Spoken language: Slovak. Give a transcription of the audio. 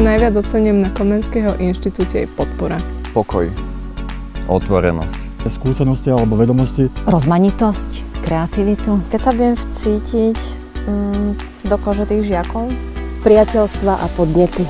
čo najviac ocením na Komenského inštitúte je podpora. Pokoj, otvorenosť. Skúsenosti alebo vedomosti. Rozmanitosť, kreativitu. Keď sa viem vcítiť mm, do kože tých žiakov. Priateľstva a podnety.